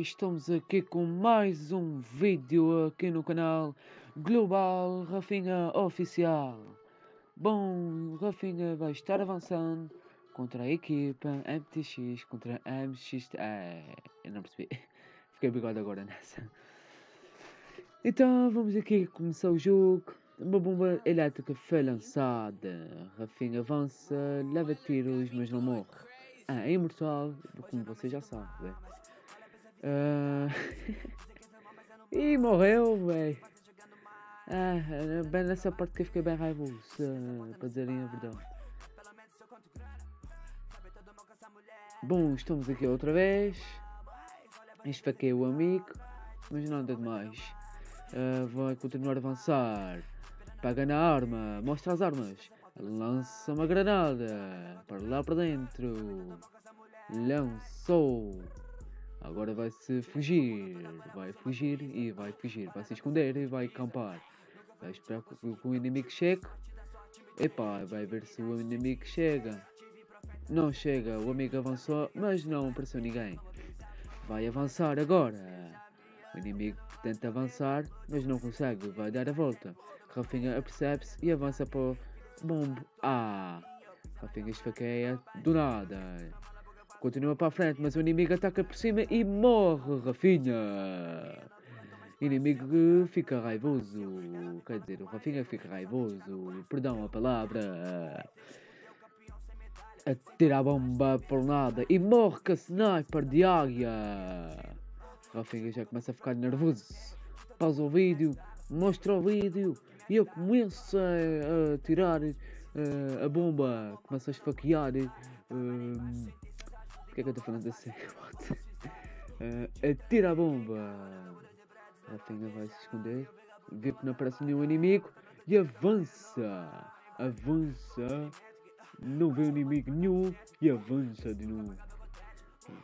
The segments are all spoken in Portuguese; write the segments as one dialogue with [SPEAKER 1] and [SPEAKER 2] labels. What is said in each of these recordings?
[SPEAKER 1] estamos aqui com mais um vídeo aqui no canal Global Rafinha Oficial. Bom, Rafinha vai estar avançando contra a equipa MTX contra MX... É, eu não percebi, fiquei bigode agora nessa. Então vamos aqui começar o jogo. Uma bomba elétrica foi lançada. Rafinha avança, leva tiros, mas não morre. Ah, é imortal, como você já sabe. Uh... e morreu, velho. Ah, bem nessa parte que eu fiquei bem raivoso, uh, para dizerem a verdade. Bom, estamos aqui outra vez. É o amigo, mas nada de mais. Uh, vai continuar a avançar. Pega na arma, mostra as armas. Lança uma granada para lá para dentro. Lançou. Agora vai se fugir. Vai fugir e vai fugir. Vai se esconder e vai acampar. Vai esperar que o inimigo chegue. Epá, vai ver se o inimigo chega. Não chega, o amigo avançou, mas não apareceu ninguém. Vai avançar agora. O inimigo tenta avançar, mas não consegue, vai dar a volta. Rafinha apercebe-se e avança para o bombo. Ah! Rafinha esfaqueia do nada. Continua para a frente, mas o inimigo ataca por cima e morre, Rafinha. Inimigo fica raivoso. Quer dizer, o Rafinha fica raivoso. Perdão a palavra. Atira a bomba por nada e morre com a sniper de águia. Rafinha já começa a ficar nervoso. Pausa o vídeo, mostra o vídeo e eu começo a, a tirar uh, a bomba, começo a esfaquear. Uh, que é que eu estou falando assim? atira a bomba. Rafinha vai se esconder, vê que não aparece nenhum inimigo e avança. Avança. Não vê inimigo nenhum e avança de novo.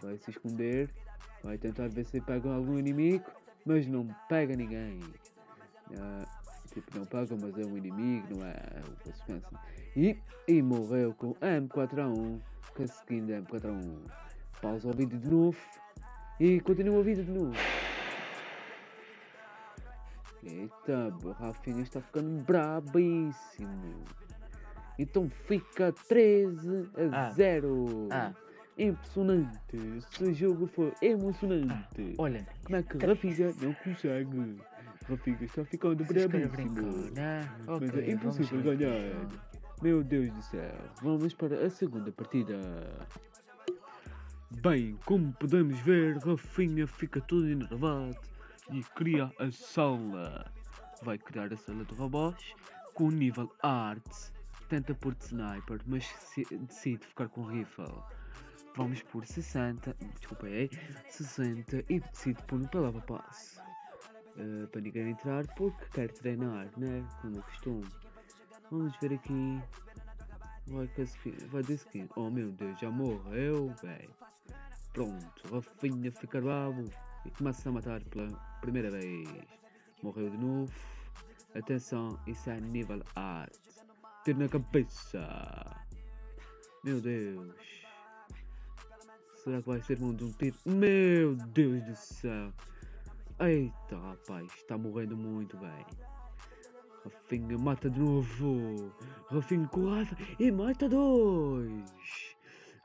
[SPEAKER 1] Vai se esconder, vai tentar ver se pega algum inimigo, mas não pega ninguém. Uh, tipo, não pega, mas é um inimigo, não é, é o que se pensa. E, e morreu com M4A1, com a skin da M4A1. Pausa o vídeo de novo e continua o vídeo de novo. Eita, o Rafinha está ficando brabíssimo. Então fica 13 a ah. 0. Ah. Impressionante. Esse jogo foi emocionante.
[SPEAKER 2] Ah. Olha,
[SPEAKER 1] como é que Rafinha não consegue? Rafinha está ficando brabíssimo.
[SPEAKER 2] Né?
[SPEAKER 1] Mas okay, é impossível ganhar. Meu Deus do céu. Vamos para a segunda partida. Bem, como podemos ver, Rafinha fica todo enervado e cria a sala. Vai criar a sala de robôs com nível Art. Tenta de sniper, mas decide ficar com rifle. Vamos por 60, desculpa aí, 60 e decide pôr no palavra passe. Uh, para ninguém entrar porque quer treinar, né? Como é costume. Vamos ver aqui. Vai que. Vai de skin. Oh meu Deus, já morreu, velho. Pronto, Rafinha fica bravo e começa a matar pela primeira vez. Morreu de novo. Atenção, isso é nível art. Tiro na cabeça. Meu Deus. Será que vai ser um de um tiro? Meu Deus do céu. Eita, rapaz, está morrendo muito, bem. Rafinha mata de novo. Rafinha corrada e mata dois.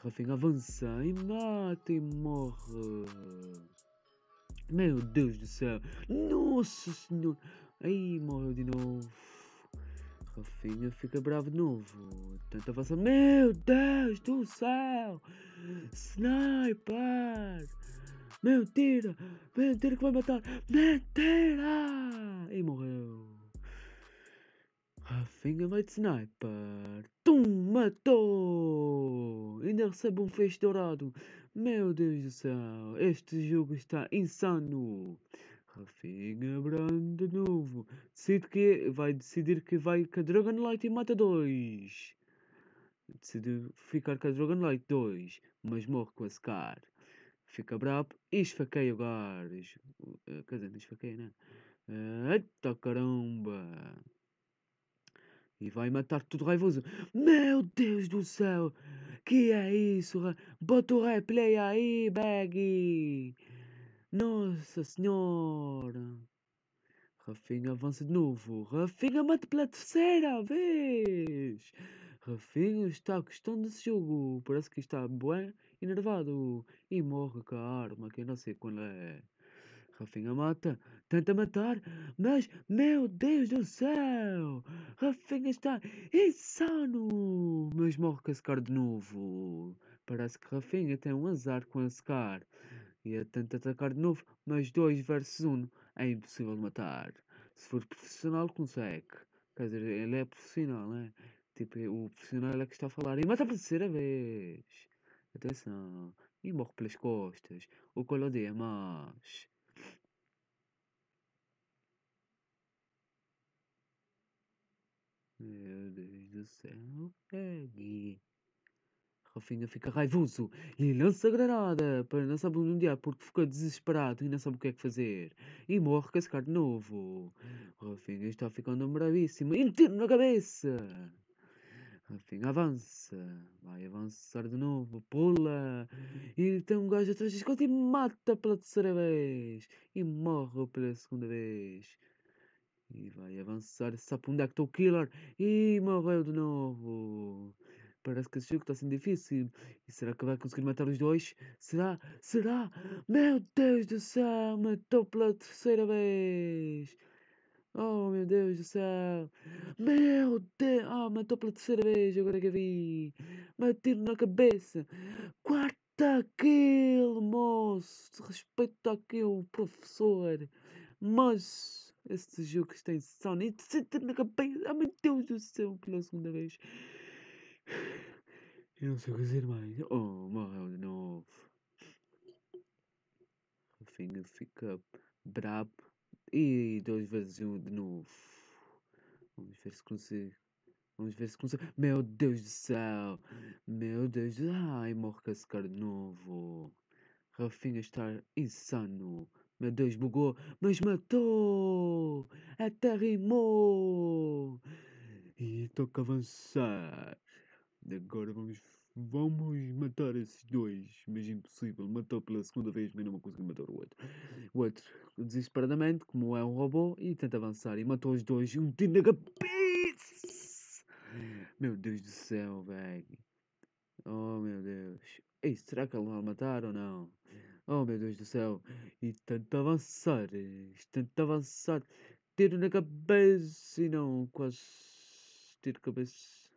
[SPEAKER 1] Rafinha avança e mata e morre. Meu Deus do céu. Nossa senhora. Aí morreu de novo. Rafinha fica bravo de novo. Tenta avançar. Meu Deus do céu. Sniper. Mentira. Mentira que vai matar. Mentira. E morreu. Vai de sniper. Tum, matou! Ainda recebe um feixe dourado. Meu Deus do céu, este jogo está insano. Rafinha Brand de novo. Decide que vai decidir que vai com a Dragon Light e mata dois. Decide ficar com a Dragon Light 2, mas morre com a Scar. Fica bravo e esfaqueia o gajo. Eh, quer dizer, não esfaqueia, né? Eita caramba! E vai matar tudo raivoso. Meu Deus do céu! Que é isso? Bota o replay aí, Bag! Nossa Senhora! Rafinha avança de novo. Rafinha mata pela terceira vez. Rafinha está gostando desse jogo. Parece que está bem enervado. E morre com a arma, que não sei qual é. Rafinha mata, tenta matar, mas, meu Deus do céu! Rafinha está insano! Mas morre com esse cara de novo. Parece que Rafinha tem um azar com esse cara. E tenta atacar de novo, mas 2 versus 1 é impossível de matar. Se for profissional, consegue. Quer dizer, ele é profissional, né? Tipo, o profissional é que está a falar. E mata pela terceira vez. Atenção. E morre pelas costas. O que ele odeia mais. Meu Deus do céu. Pegue. Rafinha fica raivoso e lança a granada para não saber é porque fica desesperado e não sabe o que é que fazer. E morre cara de novo. Rafinha está ficando bravíssimo e tiro na cabeça. Rafinha avança, vai avançar de novo, pula e tem um gajo atrás de escote e mata pela terceira vez e morre pela segunda vez. E vai avançar, sabe onde é que está o killer e morreu de novo. Parece que esse jogo está sendo difícil. E será que vai conseguir matar os dois? Será? Será? Meu Deus do céu! Matou pela terceira vez! Oh meu Deus do céu! Meu Deus! Ah, matou pela terceira vez, agora que vi! Matei-no na cabeça! Quarta kill, moço! Respeita aqui o professor! Mas este jogo está insano! E te na cabeça! Ah, meu Deus do céu! Pela segunda vez! Eu não sei o que dizer mais. Oh, morreu de novo. Rafinha fica brabo. E dois vezes um de novo. Vamos ver se consigo. Vamos ver se consigo. Meu Deus do céu! Meu Deus do céu! Ai, morre com esse cara de novo. Rafinha está insano. Meu Deus, bugou, mas matou! Até rimou! E toca avançar. Agora vamos, vamos matar esses dois. Mas impossível. Matou pela segunda vez, mas não vou conseguir matar o outro. O outro, desesperadamente, como é um robô, e tenta avançar. E matou os dois. Um tiro na cabeça. Meu Deus do céu, velho. Oh, meu Deus. Ei, será que ele vai matar ou não? Oh, meu Deus do céu. E tenta avançar. Tenta avançar. Tiro na cabeça. E não, quase. Tiro cabeça.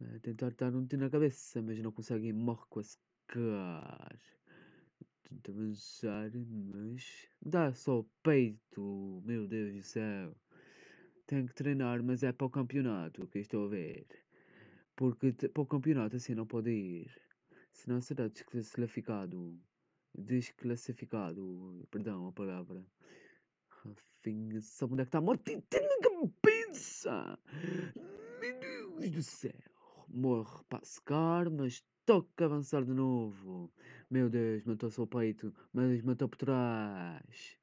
[SPEAKER 1] A tentar dar um tiro na cabeça, mas não consegue morre com esse cara. Tenta avançar, mas dá só o peito. Meu Deus do céu. Tenho que treinar, mas é para o campeonato que estou a ver. Porque para o campeonato assim não pode ir. Senão será desclassificado. Desclassificado. Perdão a palavra. Rafinha, sabe onde é que está morto? Tem na cabeça! Meu Deus do céu morre para secar, mas toca avançar de novo. Meu Deus, matou o peito, mas matou por trás.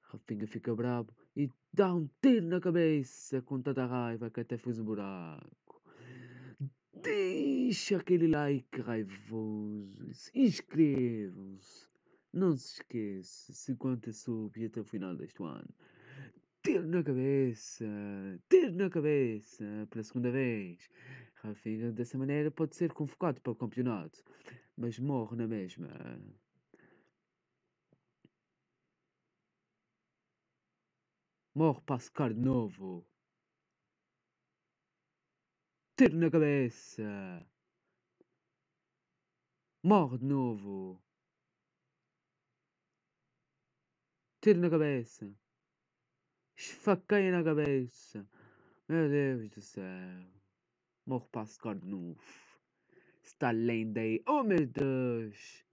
[SPEAKER 1] Rafinha fica bravo e dá um tiro na cabeça com tanta raiva que até fez um buraco. Deixa aquele like raivoso. Inscrevam-se. Não se esqueça, 50 subs até o final deste ano. Tiro na cabeça, tiro na cabeça, pela segunda vez. Rafinha, dessa maneira, pode ser convocado para o campeonato, mas morre na mesma. Morre para secar de novo. Tiro na cabeça. Morre de novo. Tiro na cabeça. Esfaqueia na cabeça. Meu Deus do céu. Morro para secar de novo. Está lenda aí. Oh meu Deus.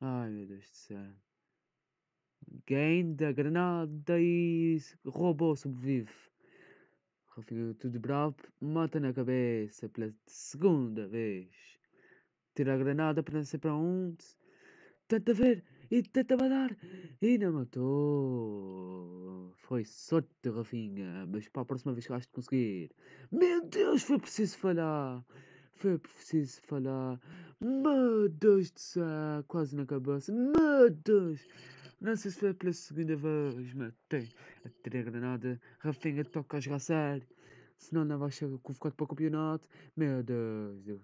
[SPEAKER 1] Ai meu Deus do céu. Gain da granada e robô sobrevive. Fica tudo bravo. Mata na cabeça pela segunda vez. Tira a granada para não ser para onde. Tenta ver e tenta matar. E não matou. Foi sorte, Rafinha. Mas para a próxima vez que vais conseguir. Meu Deus, foi preciso falhar. foi preciso falar. Meu Deus do céu, quase na cabeça. Meu Deus! Não se pela segunda vez, mas tem. A granada, Rafinha toca a jogar sério. Senão não vai ser convocado para o campeonato. Meu Deus,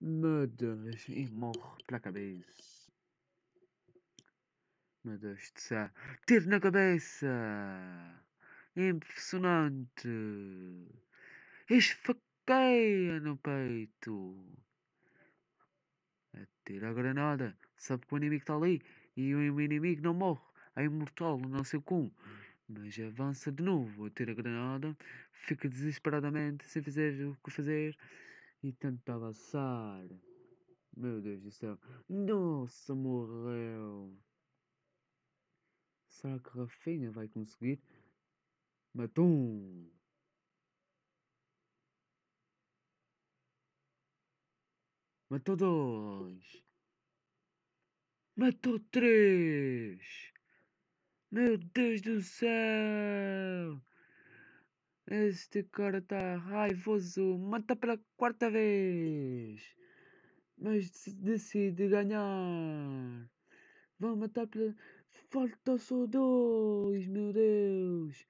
[SPEAKER 1] meu Deus, e morre pela cabeça. Meu Deus do céu, tiro na cabeça. Impressionante. Esfaqueia no peito. Atira a granada. Sabe que o inimigo está ali. E o inimigo não morre. É imortal, não sei como. Mas avança de novo. Atira a granada. Fica desesperadamente sem fazer o que fazer. E tenta avançar. Meu Deus do céu. Nossa, morreu. Será que Rafinha vai conseguir? Matou. Matou dois. Matou três. Meu Deus do céu. Este cara tá raivoso. Mata pela quarta vez. Mas decide ganhar. Vão matar pela. Falta só dois, meu Deus.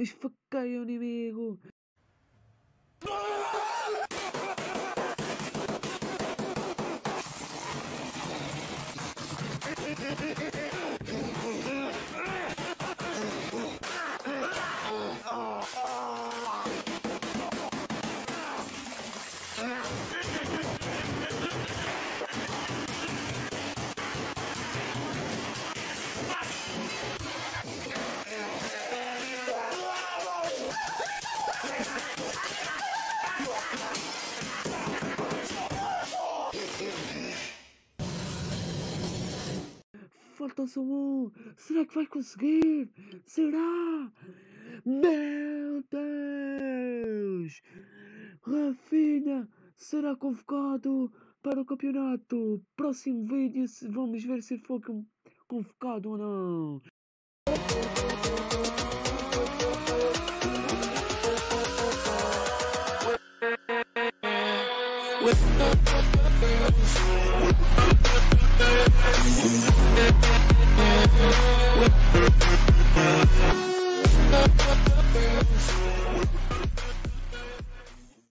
[SPEAKER 1] Esfaqueia o inimigo. Falta só um. Será que vai conseguir? Será? Meu Deus! Rafinha será convocado para o campeonato. Próximo vídeo vamos ver se foi convocado ou não. With We'll